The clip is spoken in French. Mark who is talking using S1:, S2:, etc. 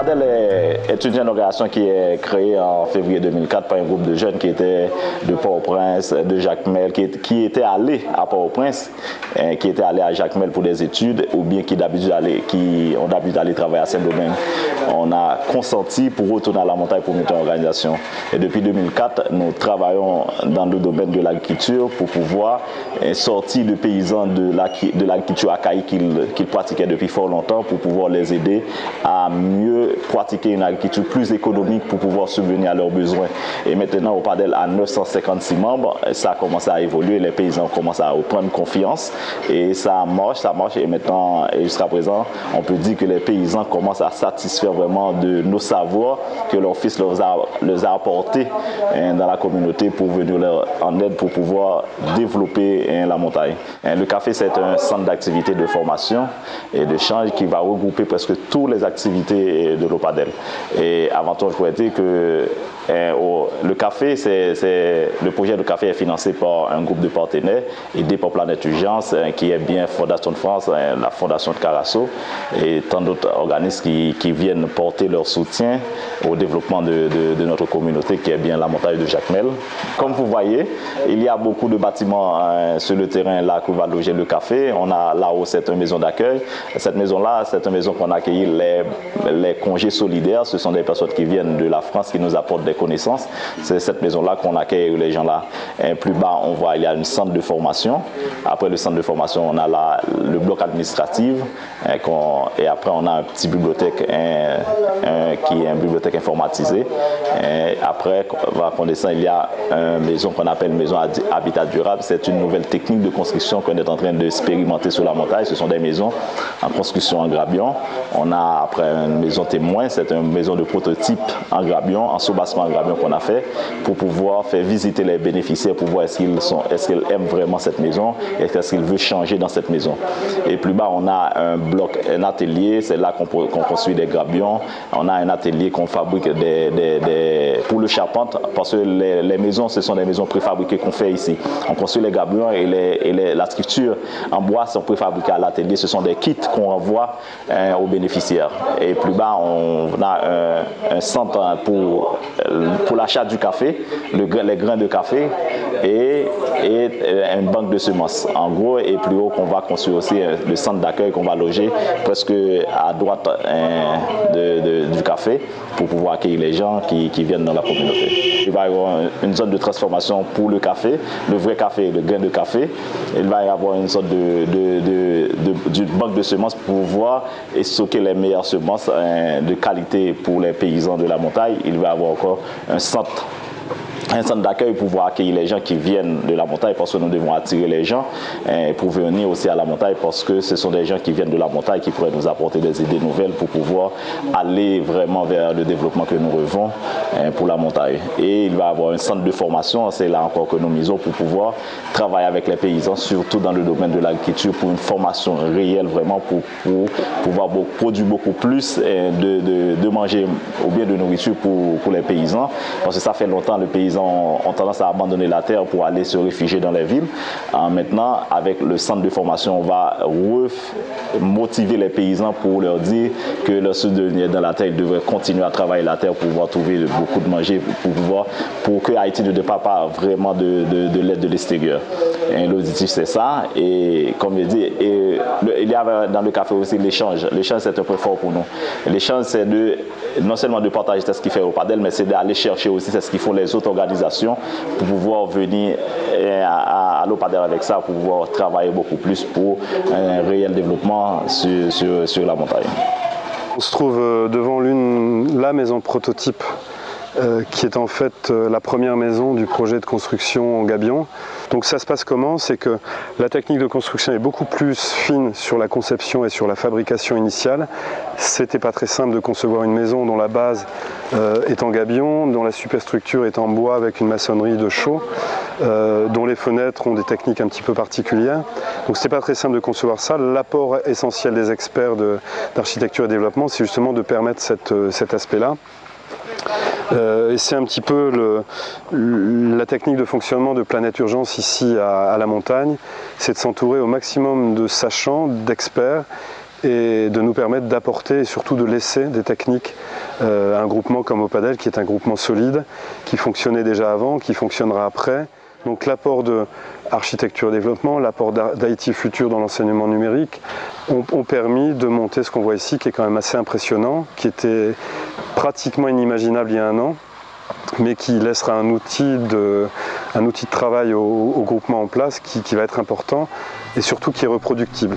S1: L'Opadel est, une organisation qui est créée en février 2004 par un groupe de jeunes qui étaient de Port-au-Prince, de Jacmel, qui, qui étaient allés à Port-au-Prince, hein, qui étaient allés à Jacmel pour des études ou bien qui, qui ont d'habitude d'aller travailler à Saint-Domingue. On a consenti pour retourner à la montagne pour mettre en organisation. Et depuis 2004, nous travaillons dans le domaine de l'agriculture pour pouvoir hein, sortir de paysans de l'agriculture acaïque qu'ils pratiquaient depuis fort longtemps pour pouvoir les aider à mieux pratiquer une agriculture plus économique pour pouvoir subvenir à leurs besoins. Et maintenant, au Padel à 956 membres, ça a commencé à évoluer, les paysans commencent à prendre confiance et ça marche, ça marche. Et maintenant, jusqu'à présent, on peut dire que les paysans commencent à satisfaire vraiment de nos savoirs que leur fils leur a, a apportés hein, dans la communauté pour venir leur en aide pour pouvoir développer hein, la montagne. Hein, le café, c'est un centre d'activité de formation et de change qui va regrouper presque toutes les activités de l'OPADEL. Et avant tout, je pourrais dire que euh, le café, c'est, le projet de café est financé par un groupe de partenaires aidé par Planète Urgence, qui est bien Fondation de France, euh, la Fondation de Carasso et tant d'autres organismes qui, viennent porter leur soutien au développement de, notre communauté, qui est bien la montagne de Jacmel. Comme vous voyez, il y a beaucoup de bâtiments sur le terrain là où va loger le café. On a là-haut cette maison d'accueil. Cette maison-là, c'est une maison qu'on a accueilli les, les congés solidaires. Ce sont des personnes qui viennent de la France qui nous apportent des connaissances. C'est cette maison-là qu'on accueille les gens là. Plus bas, on voit il y a un centre de formation. Après le centre de formation, on a la, le bloc administratif. Et, après, on a une petite bibliothèque qui est une bibliothèque informatisée. Après, on descend, il y a une maison qu'on appelle maison habitat durable. C'est une nouvelle technique de construction qu'on est en train d'expérimenter sur la montagne. Ce sont des maisons en construction en grabion. On a après une maison témoin, c'est une maison de prototype en grabion, en soubassement qu'on a fait pour pouvoir faire visiter les bénéficiaires pour voir est-ce qu'ils est-ce aiment vraiment cette maison, est-ce qu'ils veulent changer dans cette maison. Et plus bas, on a un bloc, un atelier, c'est là qu'on, construit des grabions. On a un atelier qu'on fabrique des, pour le charpente, parce que les, maisons, ce sont des maisons préfabriquées qu'on fait ici. On construit les grabions et, les, la structure en bois sont préfabriquées à l'atelier. Ce sont des kits qu'on envoie euh, aux bénéficiaires. Et plus bas, on a un, centre pour pour l'achat du café, le, les grains de café et, et, euh, une banque de semences. En gros, et plus haut, qu'on va construire aussi euh, le centre d'accueil qu'on va loger presque à droite hein, du café pour pouvoir accueillir les gens qui, viennent dans la communauté. Il va y avoir une zone de transformation pour le café, le vrai café, le grain de café. Il va y avoir une sorte de, de, banque de semences pour pouvoir stocker les meilleures semences hein, de qualité pour les paysans de la montagne. Il va avoir encore un centre un centre d'accueil pour pouvoir accueillir les gens qui viennent de la montagne parce que nous devons attirer les gens hein, pour venir aussi à la montagne parce que ce sont des gens qui viennent de la montagne qui pourraient nous apporter des idées nouvelles pour pouvoir aller vraiment vers le développement que nous rêvons hein, pour la montagne. Et il va y avoir un centre de formation, c'est là encore que nous misons pour pouvoir travailler avec les paysans, surtout dans le domaine de l'agriculture, pour une formation réelle vraiment pour, pouvoir produire beaucoup plus hein, de, de, manger ou bien de nourriture pour, pour les paysans parce que ça fait longtemps le paysan ont, tendance à abandonner la terre pour aller se réfugier dans les villes. Euh, maintenant, avec le centre de formation, on va motiver les paysans pour leur dire que lorsqu'ils devenir dans la terre, ils devraient continuer à travailler la terre pour pouvoir trouver beaucoup de manger, pour pouvoir, pour que Haïti ne dépend pas vraiment de, l'aide de l'extérieur. L'auditif, c'est ça. Et comme je dis, dans le café aussi l'échange. L'échange, c'est un peu fort pour nous. L'échange, c'est de non seulement de partager ce qu'il fait au Padel, mais c'est d'aller chercher aussi ce qu'ils font les autres organisations pour pouvoir venir eh, à, à, l'OPADER avec ça, pour pouvoir travailler beaucoup plus pour un réel développement sur, sur, la montagne.
S2: On se trouve euh, devant l'une, la maison prototype euh, qui est en fait euh, la première maison du projet de construction en Gabion. Donc ça se passe comment? C'est que la technique de construction est beaucoup plus fine sur la conception et sur la fabrication initiale. C'était pas très simple de concevoir une maison dont la base euh, est en gabion, dont la superstructure est en bois avec une maçonnerie de chaux, dont les fenêtres ont des techniques un petit peu particulières. Donc c'était pas très simple de concevoir ça. L'apport essentiel des experts d'architecture et développement, c'est justement de permettre cet aspect-là. Euh, et c'est un petit peu la technique de fonctionnement de Planète Urgence ici à, la montagne, c'est de s'entourer au maximum de sachants, d'experts et de nous permettre d'apporter et surtout de laisser des techniques euh, à un groupement comme Opadel qui est un groupement solide, qui fonctionnait déjà avant, qui fonctionnera après. Donc l'apport de architecture et développement, l'apport d'IT futur dans l'enseignement numérique ont, permis de monter ce qu'on voit ici qui est quand même assez impressionnant, qui était pratiquement inimaginable il y a un an, mais qui laissera un outil de, un outil de travail au, au groupement en place qui, qui, va être important et surtout qui est reproductible.